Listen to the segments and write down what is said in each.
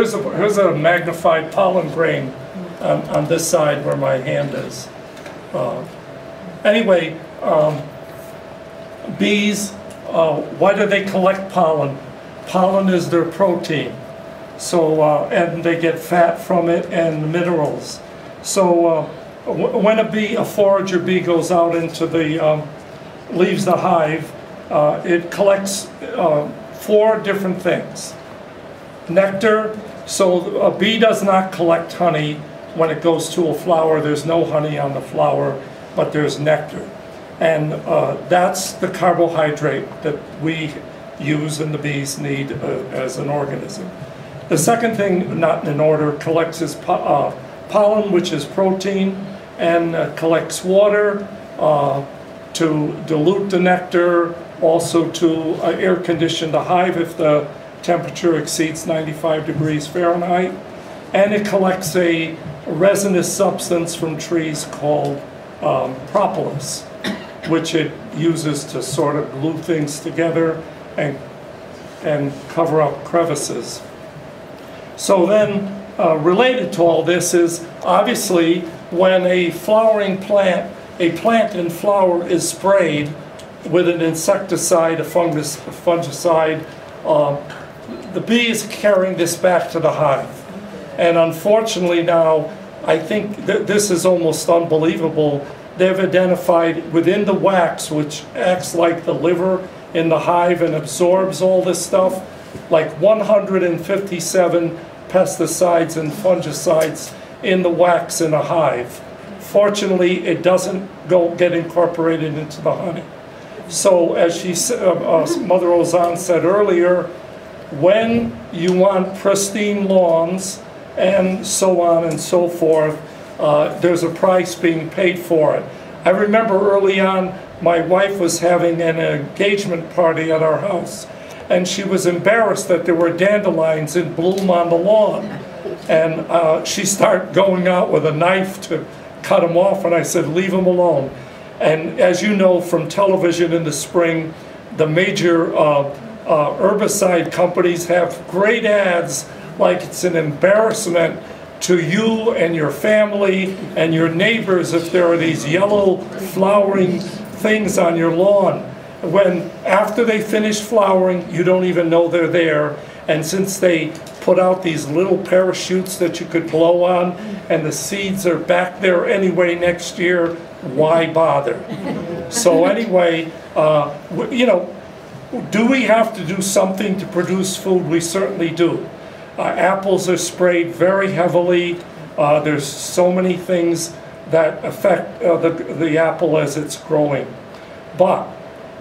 Here's a, here's a magnified pollen grain on, on this side where my hand is. Uh, Anyway, um, bees, uh, why do they collect pollen? Pollen is their protein. So, uh, and they get fat from it and minerals. So, uh, wh- when a bee, a forager bee goes out into the, um, leaves the hive, uh, it collects uh, four different things. Nectar, so a bee does not collect honey when it goes to a flower. There's no honey on the flower, but there's nectar. And uh, that's the carbohydrate that we use and the bees need uh, as an organism. The second thing, not in order, collects is po- uh, pollen, which is protein, and uh, collects water uh, to dilute the nectar, also to uh, air condition the hive if the temperature exceeds 95 degrees Fahrenheit. And it collects a resinous substance from trees called um, propolis, which it uses to sort of glue things together and, and cover up crevices. So then, uh, related to all this is obviously when a flowering plant, a plant in flower is sprayed with an insecticide, a fungus, a fungicide, um, the bee is carrying this back to the hive. And unfortunately now, I think that this is almost unbelievable. They've identified within the wax, which acts like the liver in the hive and absorbs all this stuff, like 157 pesticides and fungicides in the wax in a hive. Fortunately, it doesn't go get incorporated into the honey. So as she, uh, uh, Mother Ozanne said earlier, when you want pristine lawns and so on and so forth, uh, there's a price being paid for it. I remember early on, my wife was having an engagement party at our house, and she was embarrassed that there were dandelions in bloom on the lawn. And uh, she started going out with a knife to cut them off, and I said, leave them alone. And as you know from television in the spring, the major uh, uh, herbicide companies have great ads like it's an embarrassment to you and your family and your neighbors if there are these yellow flowering things on your lawn. When after they finish flowering, you don't even know they're there. And since they put out these little parachutes that you could blow on, and the seeds are back there anyway next year, why bother? So anyway, uh, you know, do we have to do something to produce food? We certainly do. Uh, apples are sprayed very heavily. Uh, there's so many things that affect uh, the, the apple as it's growing. But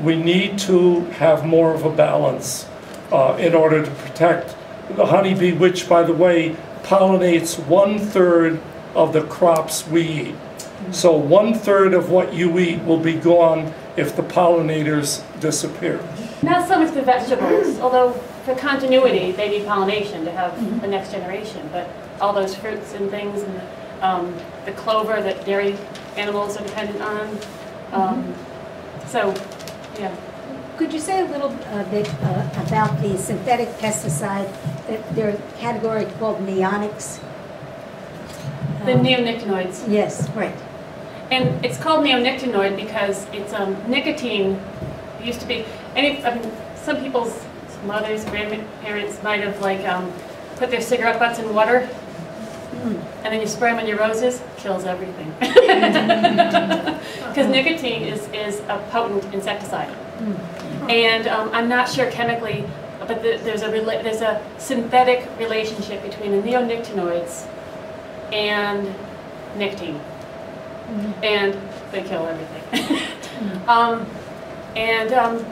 we need to have more of a balance uh, in order to protect the honeybee, which, by the way, pollinates one third of the crops we eat. So one third of what you eat will be gone if the pollinators disappear. Not so much the vegetables, although for continuity, they need pollination to have the next generation. But all those fruits and things, and the, um, the clover that dairy animals are dependent on. Um, So, yeah. Could you say a little uh, bit uh, about the synthetic pesticide, that they're a category called neonics? The Um, neonicotinoids. Yes, right. And it's called neonicotinoid because it's um, nicotine. It used to be, any, I mean, some people's mothers, grandparents might have like um, put their cigarette butts in water, and then you spray them on your roses. Kills everything. Because nicotine is is a potent insecticide, and um, I'm not sure chemically, but the, there's a there's a synthetic relationship between the neonicotinoids and nicotine and they kill everything. um, and um,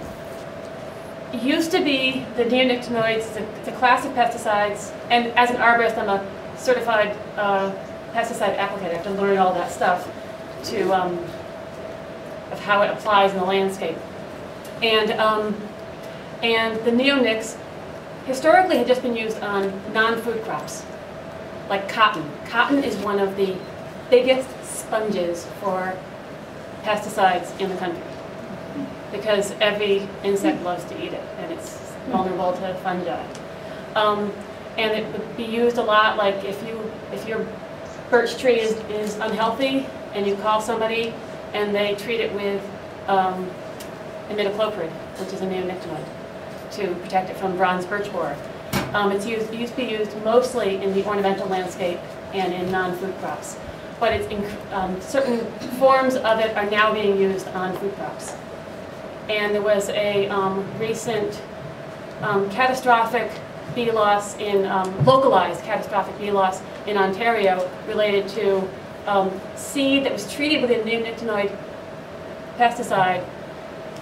used to be the neonicotinoids, it's a, class of pesticides, and as an arborist, I'm a certified uh, pesticide applicator. I have to learn all that stuff to um, of how it applies in the landscape. And um, and the neonics historically had just been used on non-food crops, like cotton. Cotton is one of the biggest sponges for pesticides in the country because every insect loves to eat it and it's vulnerable to fungi. Um, And it would be used a lot, like if you, if your birch tree is, is unhealthy and you call somebody and they treat it with um, imidacloprid, which is a neonicotinoid, to protect it from bronze birch borer. Um, It's used, used to be used mostly in the ornamental landscape and in non-food crops. But it's, in- um, certain forms of it are now being used on food crops. And there was a um, recent um, catastrophic bee loss in, um, localized catastrophic bee loss in Ontario related to um, seed that was treated with a neonicotinoid pesticide.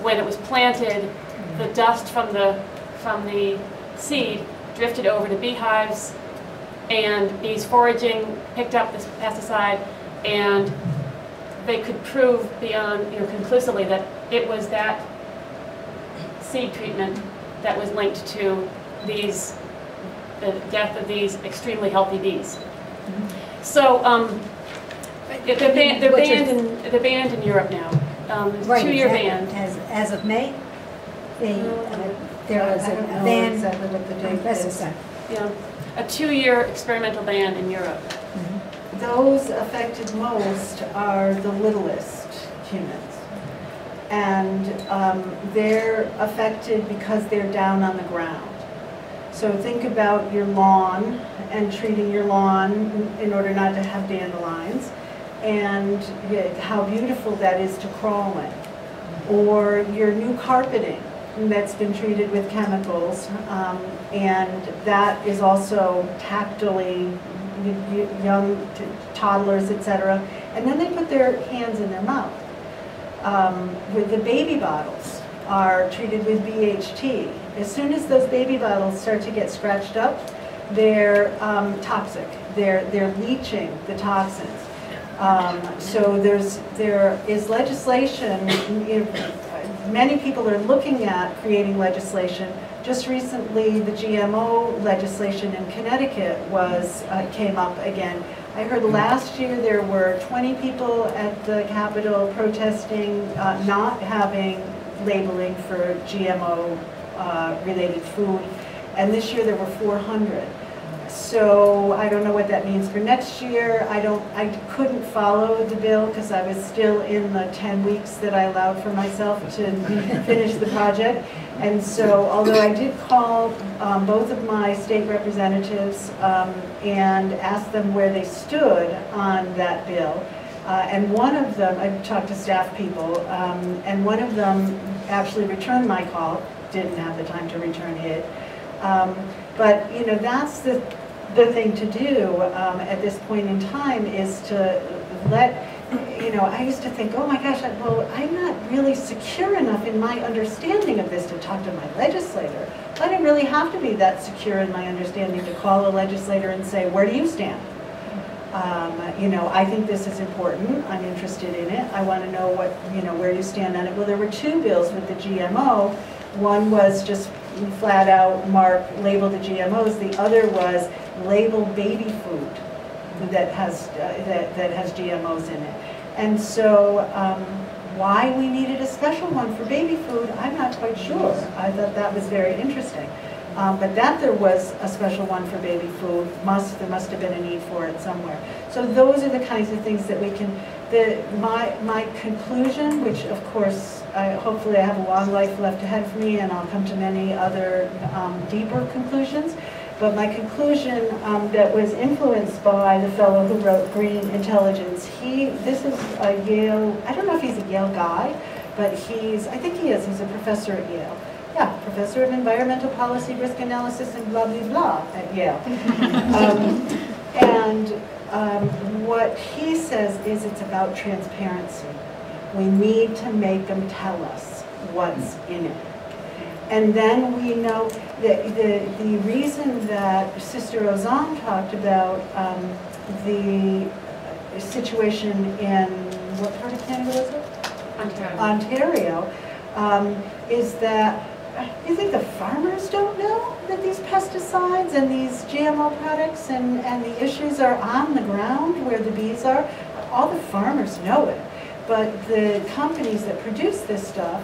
When it was planted, the dust from the, from the seed drifted over to beehives, and bees foraging picked up this pesticide, and they could prove beyond, you know, conclusively that it was that seed treatment that was linked to these, the death of these extremely healthy bees. So, um, they're banned, they're banned in, they're banned in Europe now. Um, Right, two-year exactly. ban. As, as of May, the, uh, there was I a don't ban exactly what the date is. pesticide. Yeah, a two-year experimental ban in Europe. Those affected most are the littlest humans. And um, they're affected because they're down on the ground. So think about your lawn and treating your lawn in order not to have dandelions and how beautiful that is to crawl in. Or your new carpeting that's been treated with chemicals um, and that is also tactily young toddlers, etc. and then they put their hands in their mouth. Um, With the baby bottles are treated with BHT. As soon as those baby bottles start to get scratched up, they're um, toxic. They're, they're leaching the toxins. Um, So there's, there is legislation, many people are looking at creating legislation. Just recently, the GMO legislation in Connecticut was, uh, came up again. I heard last year there were 20 people at the Capitol protesting uh, not having labeling for GMO-related food, and this year there were 400. So I don't know what that means for next year. I don't, I couldn't follow the bill because I was still in the 10 weeks that I allowed for myself to finish the project. And so, although I did call um, both of my state representatives um, and ask them where they stood on that bill, uh, and one of them, I talked to staff people, um, and one of them actually returned my call, didn't have the time to return it. Um, But, you know, that's the, the thing to do um, at this point in time is to let, you know, I used to think, oh my gosh, I- well, I'm not really secure enough in my understanding of this to talk to my legislator. I didn't really have to be that secure in my understanding to call a legislator and say, where do you stand? Um, You know, I think this is important, I'm interested in it, I want to know what, you know, where you stand on it. Well, there were two bills with the GMO. One was just flat out mark, label the GMOs, the other was label baby food that has, uh, that that has GMOs in it. And so um, why we needed a special one for baby food, I'm not quite sure. I thought that was very interesting. Um, But that there was a special one for baby food, must, there must have been a need for it somewhere. So those are the kinds of things that we can, the, my, my conclusion, which of course, I, hopefully I have a long life left ahead for me and I'll come to many other um, deeper conclusions. But my conclusion um, that was influenced by the fellow who wrote Green Intelligence, he, this is a Yale, I don't know if he's a Yale guy, but he's, I think he is, he's a professor at Yale. Yeah, professor of environmental policy, risk analysis, and blah, blah, blah at Yale. Um, And um, what he says is it's about transparency. We need to make them tell us what's in it. And then we know that the, the reason that Sister Ozanne talked about um, the situation in, what part of Canada was it? Ontario. Ontario, um, is that, you think the farmers don't know that these pesticides and these GMO products and, and the issues are on the ground where the bees are? All the farmers know it, but the companies that produce this stuff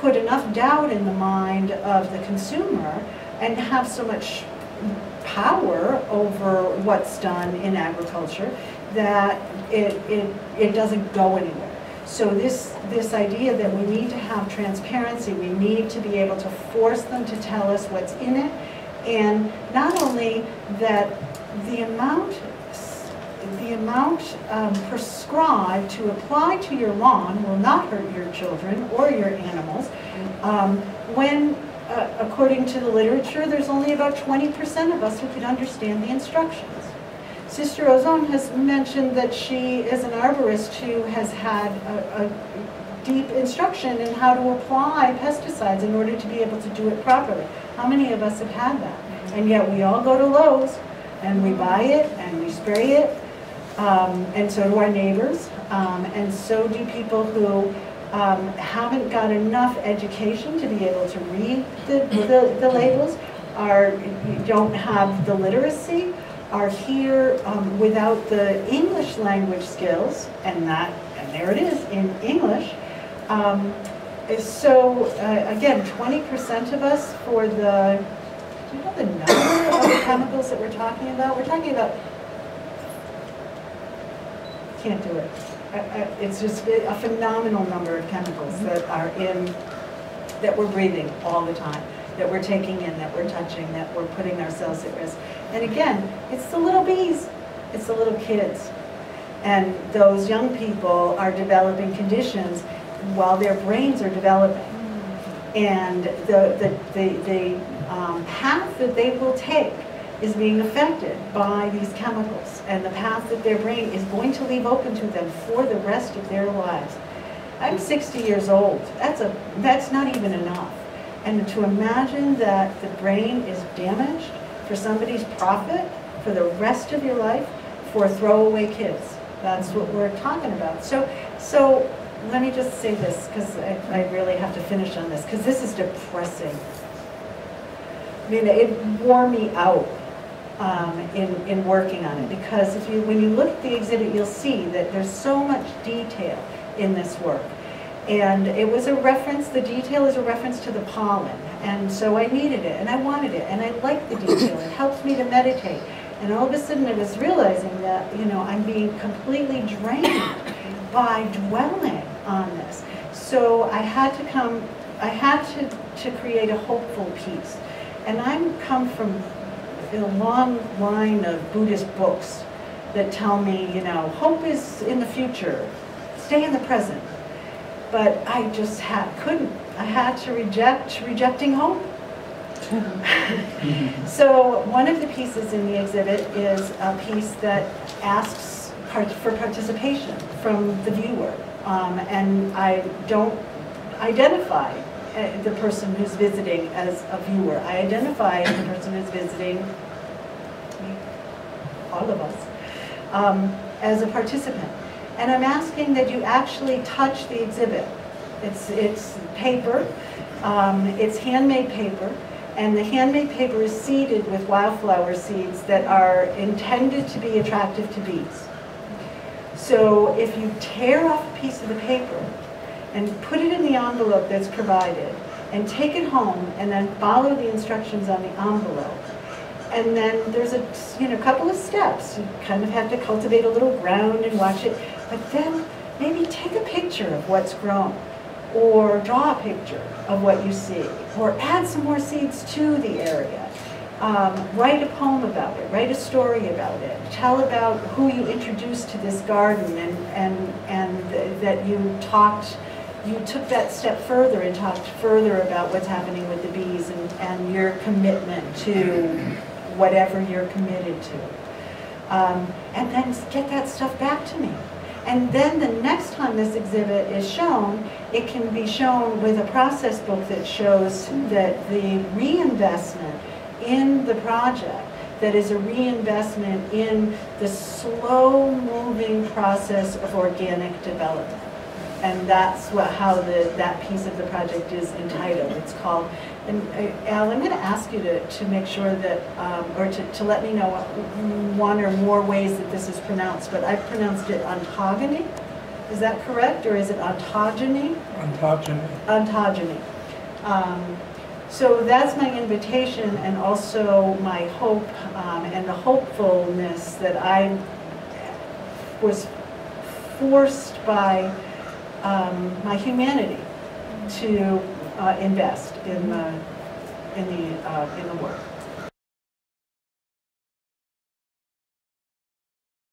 put enough doubt in the mind of the consumer and have so much power over what's done in agriculture, that it, it, it doesn't go anywhere. So this, this idea that we need to have transparency, we need to be able to force them to tell us what's in it, and not only that the amount, the amount um, prescribed to apply to your lawn will not hurt your children or your animals, um, when, uh, according to the literature, there's only about 20% of us who can understand the instructions. Sister Ozanne has mentioned that she is an arborist who has had a, a deep instruction in how to apply pesticides in order to be able to do it properly. How many of us have had that? And yet we all go to Lowe's and we buy it and we spray it, um, and so do our neighbors, um, and so do people who um, haven't got enough education to be able to read the, the, the labels, are, don't have the literacy, are here um, without the English language skills, and that, and there it is, in English. Um, so, uh, again, 20% of us for the, do you know the number of chemicals that we're talking about? We're talking about, can't do it. It's just a phenomenal number of chemicals that are in, that we're breathing all the time, that we're taking in, that we're touching, that we're putting ourselves at risk. And again, it's the little bees, it's the little kids. And those young people are developing conditions while their brains are developing. And the, the, the, the um, path that they will take is being affected by these chemicals. And the path that their brain is going to leave open to them for the rest of their lives. I'm 60 years old. That's, a, that's not even enough. And to imagine that the brain is damaged for somebody's profit for the rest of your life for throwaway kids. That's what we're talking about. So, so let me just say this, because I, I really have to finish on this, because this is depressing. I mean, it wore me out um, in, in working on it, because if you, when you look at the exhibit, you'll see that there's so much detail in this work. And it was a reference, the detail is a reference to the pollen, and so I needed it, and I wanted it, and I liked the detail, it helps me to meditate. And all of a sudden I was realizing that, you know, I'm being completely drained by dwelling on this. So I had to come, I had to, to create a hopeful piece. And I'm come from a long line of Buddhist books that tell me, you know, hope is in the future, stay in the present. But I just had, couldn't. I had to reject rejecting hope. so one of the pieces in the exhibit is a piece that asks part for participation from the viewer. Um, and I don't identify the person who's visiting as a viewer. I identify the person who's visiting, all of us, um, as a participant. And I'm asking that you actually touch the exhibit. It's, it's paper, um, it's handmade paper, and the handmade paper is seeded with wildflower seeds that are intended to be attractive to bees. So if you tear off a piece of the paper and put it in the envelope that's provided, and take it home and then follow the instructions on the envelope, and then there's a you know couple of steps. You kind of have to cultivate a little ground and watch it, but then maybe take a picture of what's grown, or draw a picture of what you see, or add some more seeds to the area. Um, write a poem about it, write a story about it, tell about who you introduced to this garden and, and, and th that you talked, you took that step further and talked further about what's happening with the bees and, and your commitment to whatever you're committed to. Um, and then get that stuff back to me. And then the next time this exhibit is shown, it can be shown with a process book that shows that the reinvestment in the project, that is a reinvestment in the slow-moving process of organic development. And that's what, how the, that piece of the project is entitled. It's called, and uh, Al, I'm going to ask you to, to make sure that, um, or to, to let me know one or more ways that this is pronounced, but I've pronounced it ontogeny. Is that correct, or is it ontogeny? Ontogeny. Ontogeny. Um, So that's my invitation and also my hope um, and the hopefulness that I was forced by um, my humanity to uh, invest in the, in the, uh, in the work.